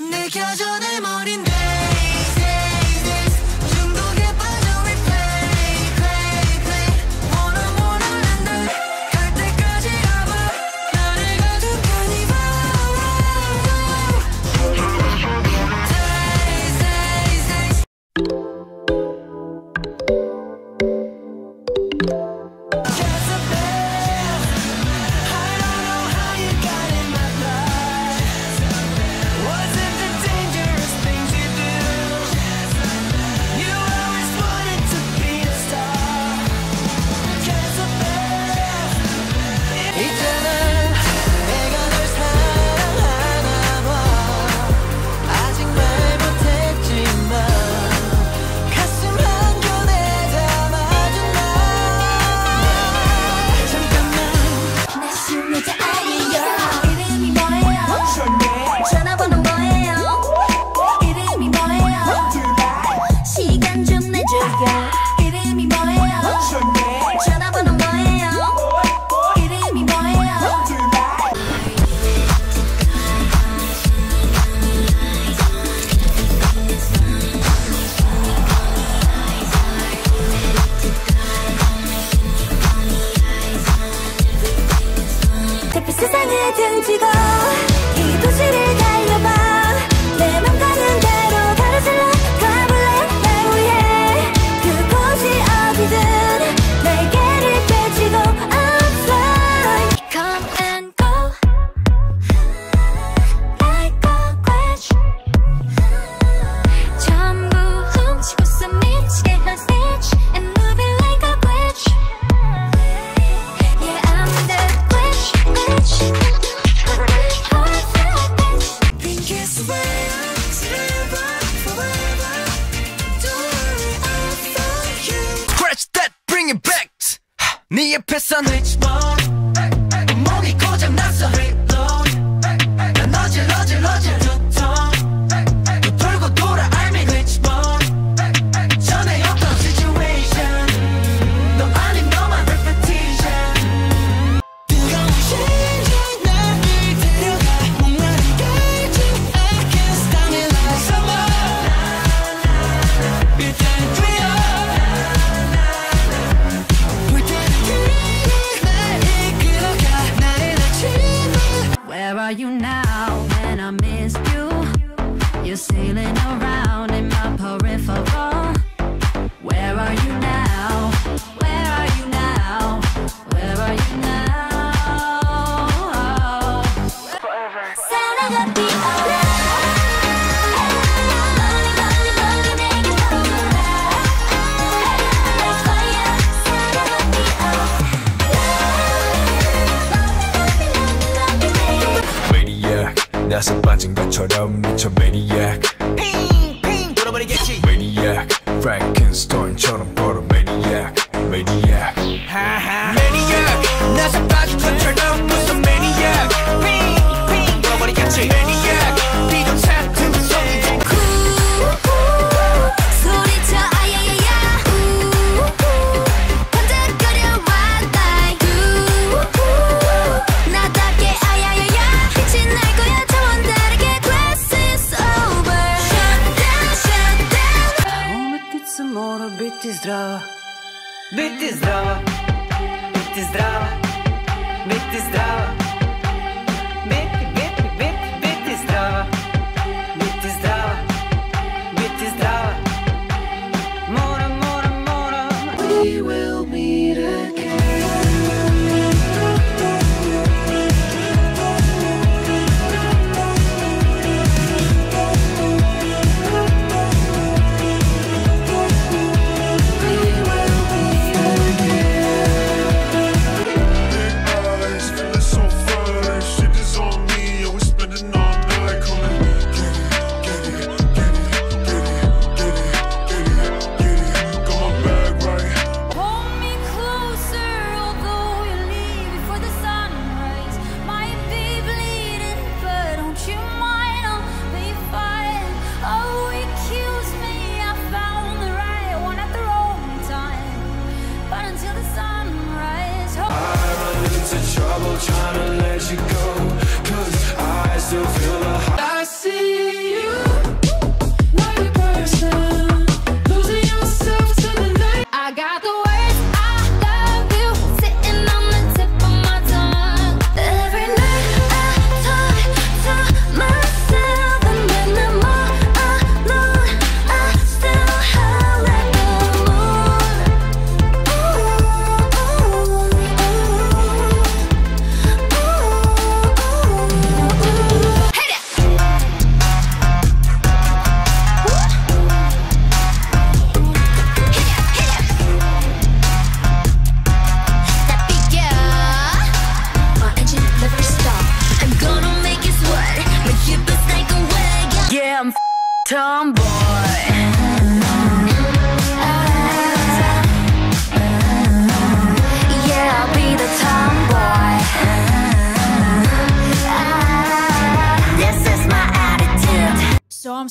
느껴져 내 머린데. now and I miss you. You're sailing around in my peripheral. Where are you now? 나서 빠진 것처럼 미쳐 maniac. 핑핑 돌아버리겠지 maniac. Frankenstein. Будьте здоровы!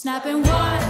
snapping what?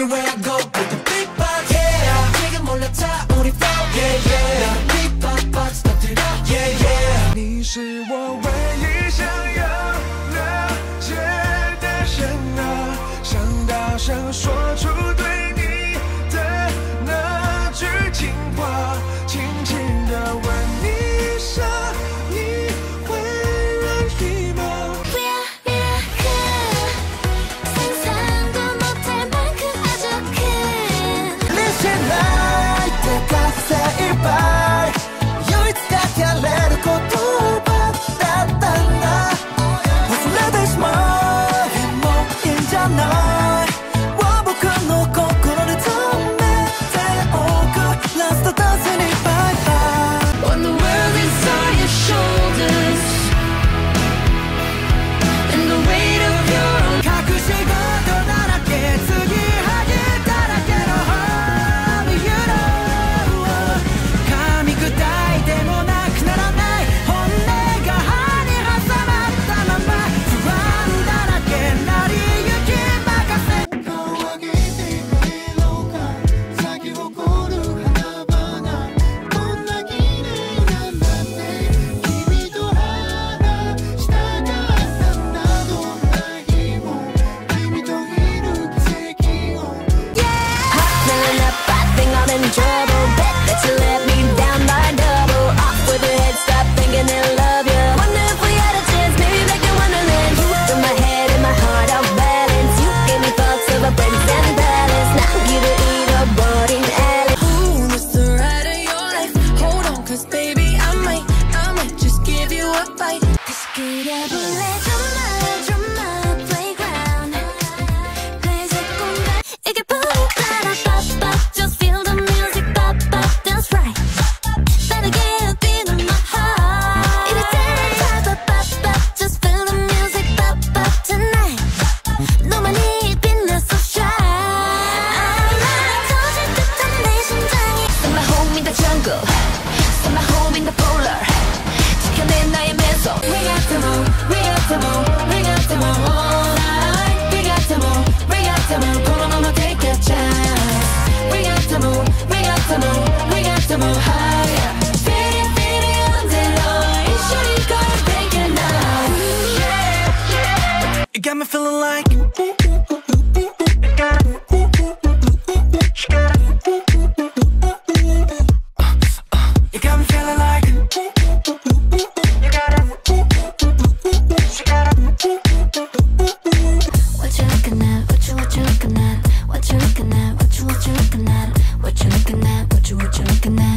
everywhere I go. fight. 그래 불러줘 나. got me feeling like You got me feeling like You got it You got it What you looking at? What you what you looking at? What you looking at? What you what you looking at? What you looking at? What you what you looking at?